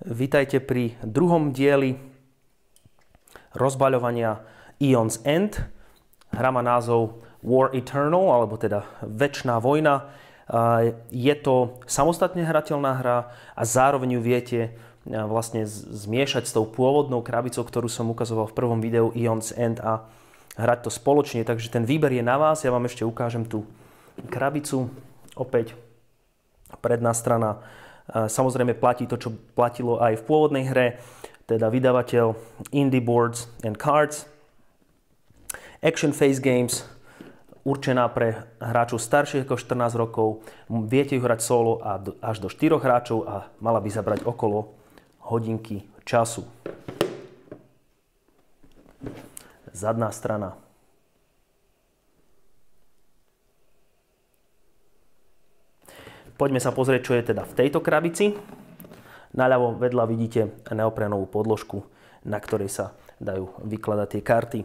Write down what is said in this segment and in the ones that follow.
Vítajte pri druhom dieli rozbaľovania Eon's End. Hra má názov War Eternal, alebo teda Večná vojna. Je to samostatne hrateľná hra a zároveň ju viete vlastne zmiešať s tou pôvodnou krabicou, ktorú som ukazoval v prvom videu Eon's End a hrať to spoločne. Takže ten výber je na vás. Ja vám ešte ukážem tú krabicu. Opäť predná strana Samozrejme platí to, čo platilo aj v pôvodnej hre, teda vydavateľ Indie Boards and Cards. Action Face Games, určená pre hráčov starších ako 14 rokov. Viete ju hrať solo a až do 4 hráčov a mala by zabrať okolo hodinky času. Zadná strana Poďme sa pozrieť, čo je teda v tejto krabici. Naľavo vedľa vidíte neoprenovú podložku, na ktorej sa dajú vykladať tie karty.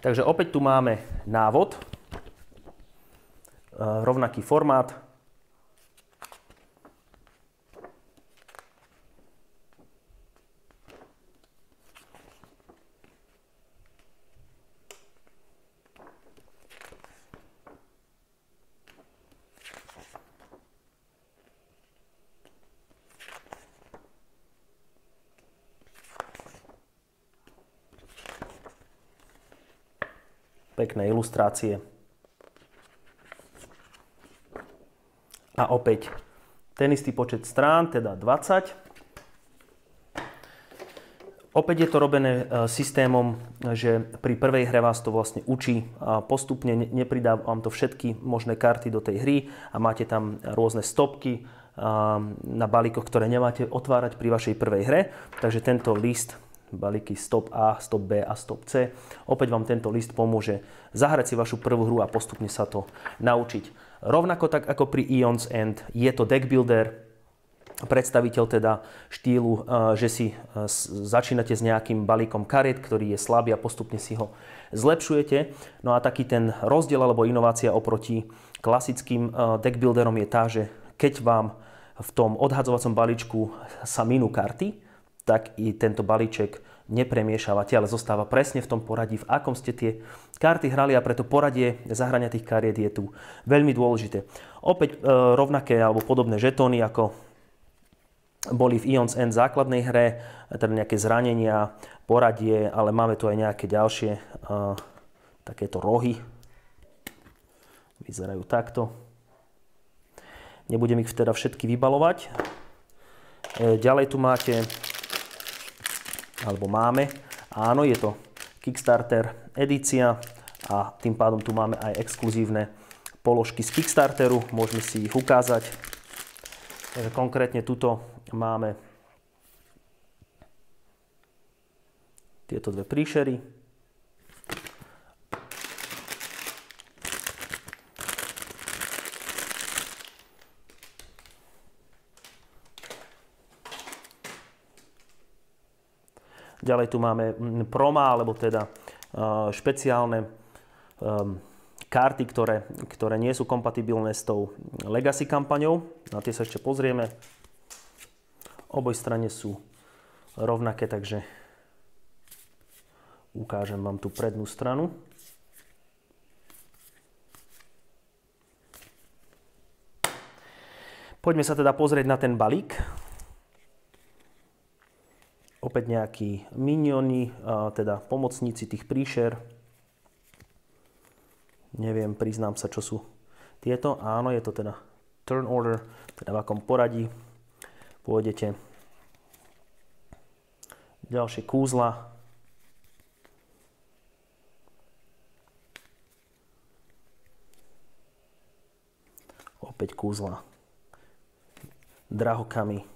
Takže opäť tu máme návod, rovnaký formát, pekné ilustrácie. A opäť ten istý počet strán, teda 20. Opäť je to robené e, systémom, že pri prvej hre vás to vlastne učí a postupne nepridá vám to všetky možné karty do tej hry a máte tam rôzne stopky na balíkoch, ktoré nemáte otvárať pri vašej prvej hre. Takže tento list balíky stop A, stop B a stop C. Opäť vám tento list pomôže zahrať si vašu prvú hru a postupne sa to naučiť. Rovnako tak ako pri Eons End je to deck builder, predstaviteľ teda štýlu, eh, že si eh, začínate s nejakým balíkom kariet, ktorý je slabý a postupne si ho zlepšujete. No a taký ten rozdiel alebo inovácia oproti klasickým eh, deck builderom je tá, že keď vám v tom odhadzovacom balíčku sa minú karty, tak i tento balíček nepremiešavate, ale zostáva presne v tom poradí, v akom ste tie karty hrali a preto poradie zahrania tých kariet je tu veľmi dôležité. Opäť e, rovnaké alebo podobné žetóny ako boli v Ions End základnej hre, teda nejaké zranenia, poradie, ale máme tu aj nejaké ďalšie e, takéto rohy. Vyzerajú takto. Nebudem ich teda všetky vybalovať. E, ďalej tu máte alebo máme. Áno, je to Kickstarter edícia a tým pádom tu máme aj exkluzívne položky z Kickstarteru. Môžeme si ich ukázať. Konkrétne tuto máme tieto dve príšery. Ďalej tu máme mm, proma, alebo teda uh, špeciálne um, karty, ktoré, ktoré nie sú kompatibilné s tou Legacy kampaňou. Na tie sa ešte pozrieme. Oboj strane sú rovnaké, takže ukážem vám tú prednú stranu. Poďme sa teda pozrieť na ten balík opäť nejakí minioni, teda pomocníci tých príšer. Neviem, priznám sa, čo sú tieto. Áno, je to teda turn order, teda v akom poradí pôjdete. Ďalšie kúzla. Opäť kúzla drahokami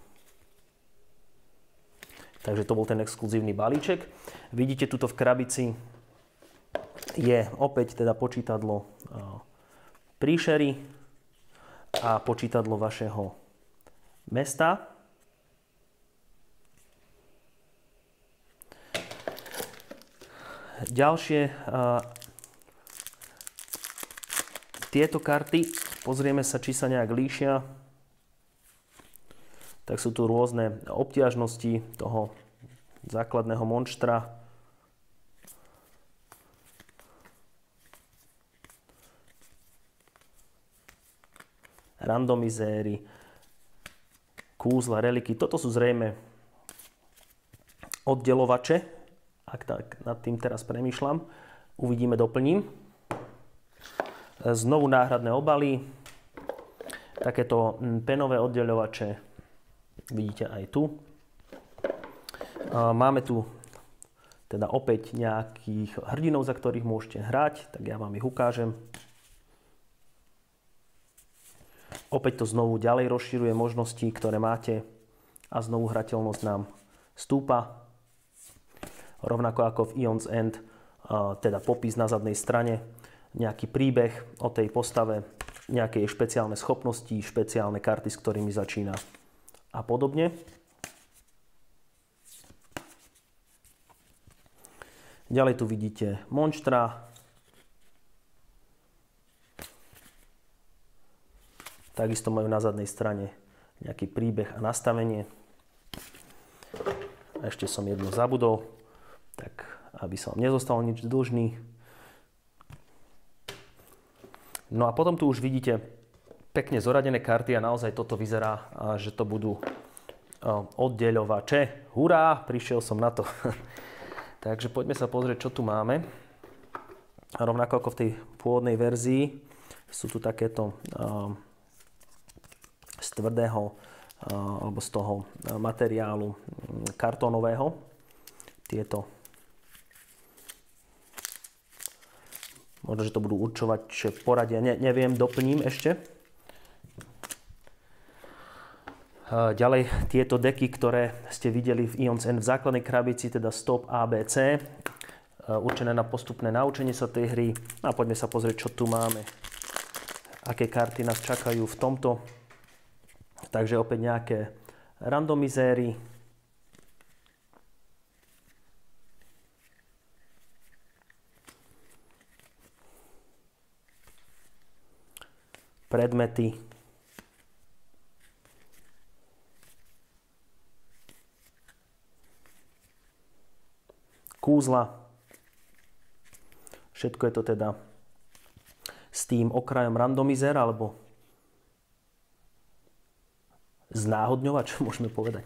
Takže to bol ten exkluzívny balíček. Vidíte tuto v krabici je opäť teda počítadlo príšery a počítadlo vašeho mesta. Ďalšie tieto karty Pozrieme sa, či sa nejak líšia. Tak sú tu rôzne obťažnosti toho základného monštra. randomizéry, kúzla, reliky. Toto sú zrejme oddelovače, ak tak nad tým teraz premýšľam. Uvidíme, doplním. Znovu náhradné obaly. Takéto penové oddeľovače vidíte aj tu. Máme tu teda opäť nejakých hrdinov, za ktorých môžete hrať, tak ja vám ich ukážem. Opäť to znovu ďalej rozširuje možnosti, ktoré máte a znovu hrateľnosť nám stúpa. Rovnako ako v Ion's End, teda popis na zadnej strane, nejaký príbeh o tej postave, nejaké špeciálne schopnosti, špeciálne karty, s ktorými začína a podobne. Ďalej tu vidíte monštra, Takisto majú na zadnej strane nejaký príbeh a nastavenie. A ešte som jedno zabudol, tak aby som nezostal nič dlžný. No a potom tu už vidíte pekne zoradené karty a naozaj toto vyzerá, že to budú oddeľovače. Hurá, prišiel som na to. Takže poďme sa pozrieť, čo tu máme. A rovnako ako v tej pôvodnej verzii sú tu takéto z tvrdého alebo z toho materiálu kartónového. Tieto možno, že to budú určovať poradia, ne, neviem, doplním ešte. Ďalej tieto deky, ktoré ste videli v Ions N v základnej krabici, teda Stop ABC, určené na postupné naučenie sa tej hry. A poďme sa pozrieť, čo tu máme. Aké karty nás čakajú v tomto Takže opäť nejaké randomizéry. Predmety. Kúzla. Všetko je to teda s tým okrajom randomizer alebo znáhodňovať, môžeme povedať.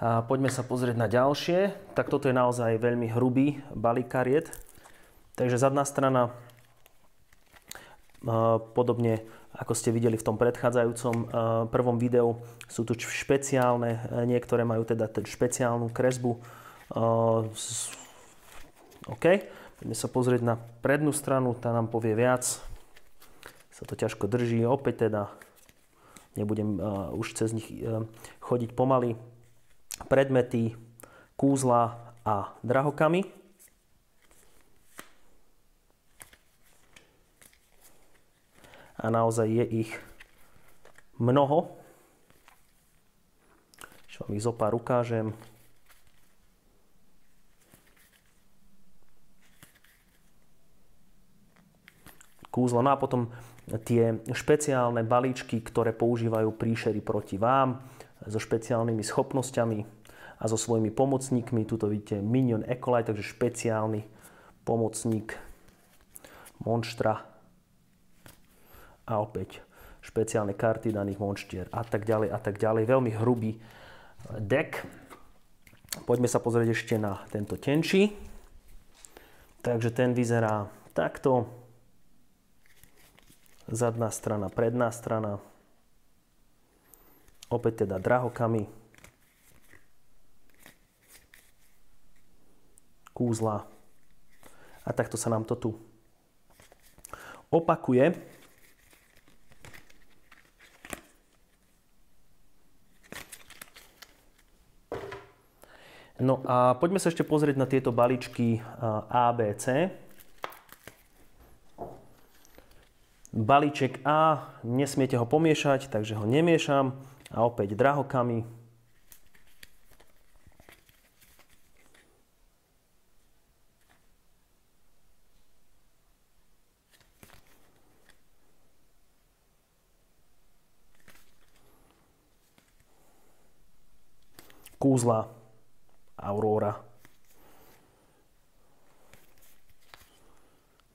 A poďme sa pozrieť na ďalšie. Tak toto je naozaj veľmi hrubý balík kariet. Takže zadná strana, podobne ako ste videli v tom predchádzajúcom prvom videu, sú tu špeciálne, niektoré majú teda špeciálnu kresbu. OK, poďme sa pozrieť na prednú stranu, tá nám povie viac. Sa to ťažko drží, opäť teda nebudem uh, už cez nich uh, chodiť pomaly. Predmety, kúzla a drahokamy. A naozaj je ich mnoho. Ešte vám ich zo pár ukážem. Kúzlo. No a potom tie špeciálne balíčky, ktoré používajú príšery proti vám so špeciálnymi schopnosťami a so svojimi pomocníkmi. Tuto vidíte Minion Ecolite, takže špeciálny pomocník monštra a opäť špeciálne karty daných monštier a tak ďalej a tak ďalej. Veľmi hrubý deck. Poďme sa pozrieť ešte na tento tenčí. Takže ten vyzerá takto zadná strana, predná strana, opäť teda drahokamy, kúzla a takto sa nám to tu opakuje. No a poďme sa ešte pozrieť na tieto balíčky ABC. balíček A, nesmiete ho pomiešať, takže ho nemiešam a opäť drahokami. Kúzla, Aurora.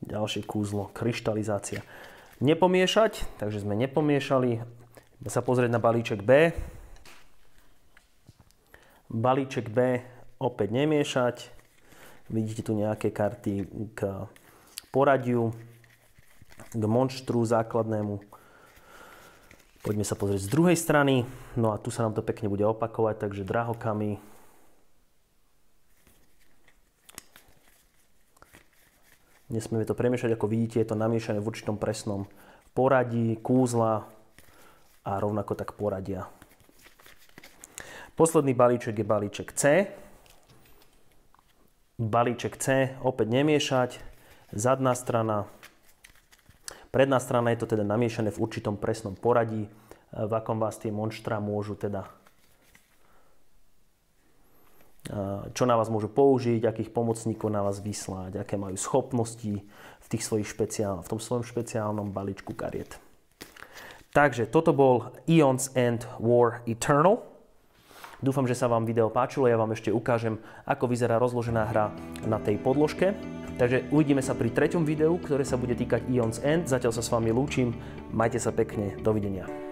Ďalšie kúzlo, kryštalizácia. Nepomiešať, takže sme nepomiešali. Ideme sa pozrieť na balíček B. Balíček B opäť nemiešať. Vidíte tu nejaké karty k poradiu, k monštru základnému. Poďme sa pozrieť z druhej strany. No a tu sa nám to pekne bude opakovať, takže drahokami. Nesmieme to premiešať, ako vidíte, je to namiešané v určitom presnom poradí, kúzla a rovnako tak poradia. Posledný balíček je balíček C. Balíček C opäť nemiešať. Zadná strana, predná strana je to teda namiešané v určitom presnom poradí, v akom vás tie monštra môžu teda čo na vás môžu použiť, akých pomocníkov na vás vyslať, aké majú schopnosti v, tých svojich špeciál, v tom svojom špeciálnom balíčku kariet. Takže toto bol Eons and War Eternal. Dúfam, že sa vám video páčilo. Ja vám ešte ukážem, ako vyzerá rozložená hra na tej podložke. Takže uvidíme sa pri treťom videu, ktoré sa bude týkať Eons End. Zatiaľ sa s vami lúčim. Majte sa pekne. Dovidenia.